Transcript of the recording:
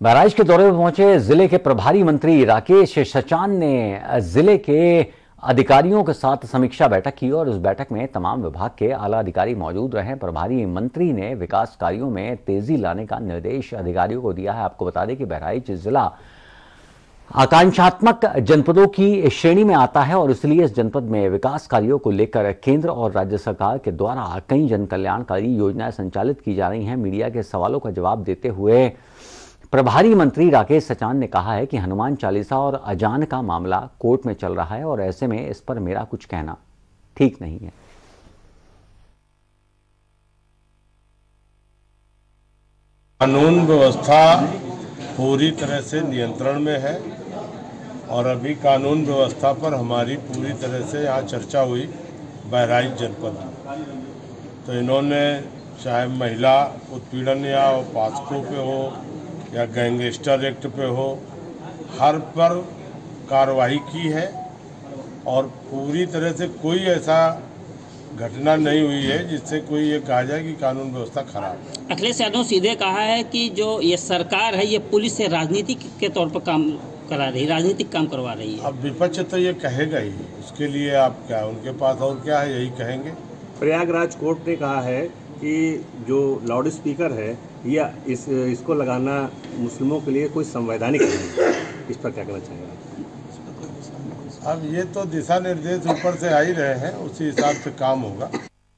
बहराइच के दौरे पर पहुँचे ज़िले के प्रभारी मंत्री राकेश सचान ने ज़िले के अधिकारियों के साथ समीक्षा बैठक की और उस बैठक में तमाम विभाग के आला अधिकारी मौजूद रहे। प्रभारी मंत्री ने विकास कार्यों में तेज़ी लाने का निर्देश अधिकारियों को दिया है। आपको बता दें कि बहराइच जिला आकांक्षात्मक जनपदों की श्रेणी में आता है और इसलिए इस जनपद में विकास कार्यों को लेकर केंद्र और राज्य सरकार के द्वारा कई जन कल्याणकारी योजनाएँ संचालित की जा रही हैं। मीडिया के सवालों का जवाब देते हुए प्रभारी मंत्री राकेश सचान ने कहा है कि हनुमान चालीसा और अजान का मामला कोर्ट में चल रहा है और ऐसे में इस पर मेरा कुछ कहना ठीक नहीं है। कानून व्यवस्था पूरी तरह से नियंत्रण में है और अभी कानून व्यवस्था पर हमारी पूरी तरह से यहाँ चर्चा हुई बहराइच जनपद तो इन्होंने चाहे महिला उत्पीड़न या पास्को पे हो या गैंगस्टर एक्ट पे हो हर पर कार्रवाई की है और पूरी तरह से कोई ऐसा घटना नहीं हुई है जिससे कोई ये कहा जाए कि कानून व्यवस्था खराब है। अखिलेश यादव सीधे कहा है कि जो ये सरकार है ये पुलिस से राजनीतिक के तौर पर काम करा रही राजनीतिक काम करवा रही है। अब विपक्ष तो ये कहेगा ही उसके लिए आप क्या उनके पास और क्या है यही कहेंगे। प्रयागराज कोर्ट ने कहा है कि जो लाउड स्पीकर है, या इस, इसको लगाना मुस्लिमों के लिए कोई संवैधानिक नहीं इस पर क्या कहना चाहेंगे अब ये तो दिशा निर्देश ऊपर से आ ही रहे हैं, उसी हिसाब से काम होगा।